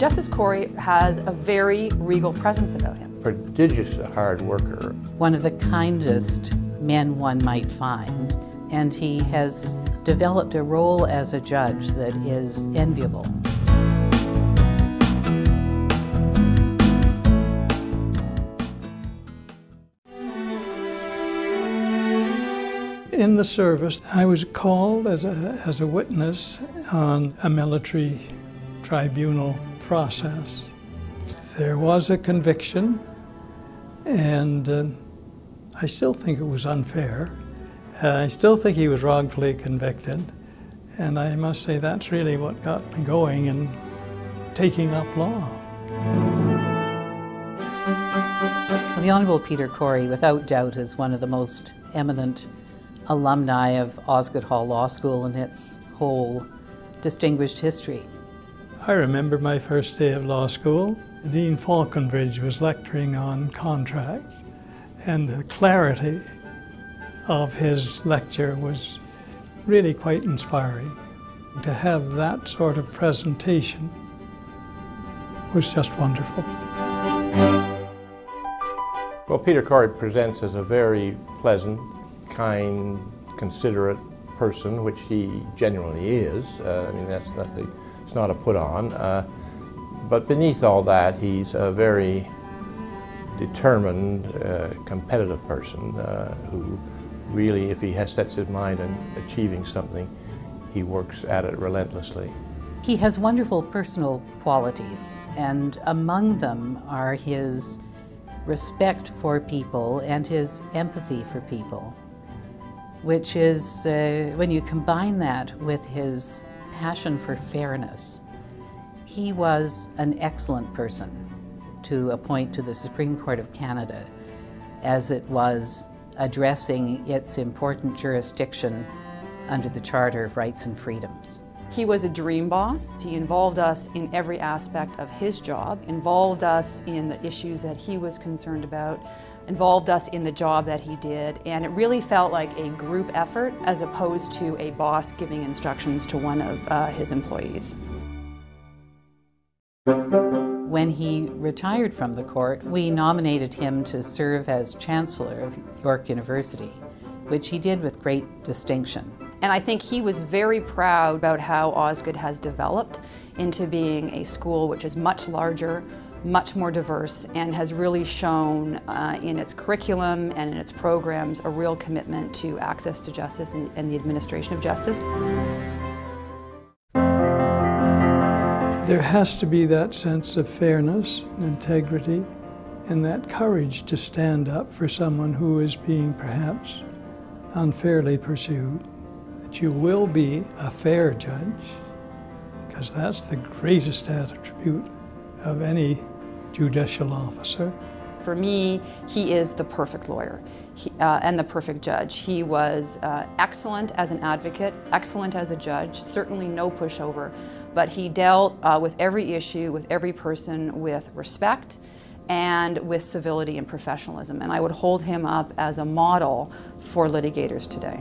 Justice Cory has a very regal presence about him. Prodigious hard worker. One of the kindest men one might find, and he has developed a role as a judge that is enviable. In the service, I was called as a, as a witness on a military tribunal process. There was a conviction, and uh, I still think it was unfair. Uh, I still think he was wrongfully convicted, and I must say that's really what got me going and taking up law. The Honourable Peter Cory, without doubt, is one of the most eminent alumni of Osgoode Hall Law School and its whole distinguished history. I remember my first day of law school. Dean Falconbridge was lecturing on contracts, and the clarity of his lecture was really quite inspiring. To have that sort of presentation was just wonderful. Well, Peter Cory presents as a very pleasant, kind, considerate person, which he genuinely is. Uh, I mean, that's nothing, it's not a put on. Uh, but beneath all that, he's a very determined, uh, competitive person uh, who really, if he has sets his mind on achieving something, he works at it relentlessly. He has wonderful personal qualities, and among them are his respect for people and his empathy for people which is uh, when you combine that with his passion for fairness, he was an excellent person to appoint to the Supreme Court of Canada as it was addressing its important jurisdiction under the Charter of Rights and Freedoms. He was a dream boss. He involved us in every aspect of his job, involved us in the issues that he was concerned about, involved us in the job that he did, and it really felt like a group effort as opposed to a boss giving instructions to one of uh, his employees. When he retired from the court, we nominated him to serve as Chancellor of York University, which he did with great distinction. And I think he was very proud about how Osgoode has developed into being a school which is much larger, much more diverse and has really shown uh, in its curriculum and in its programs a real commitment to access to justice and, and the administration of justice. There has to be that sense of fairness and integrity and that courage to stand up for someone who is being perhaps unfairly pursued. That you will be a fair judge, because that's the greatest attribute of any judicial officer. For me, he is the perfect lawyer he, uh, and the perfect judge. He was uh, excellent as an advocate, excellent as a judge, certainly no pushover, but he dealt uh, with every issue, with every person with respect and with civility and professionalism. And I would hold him up as a model for litigators today.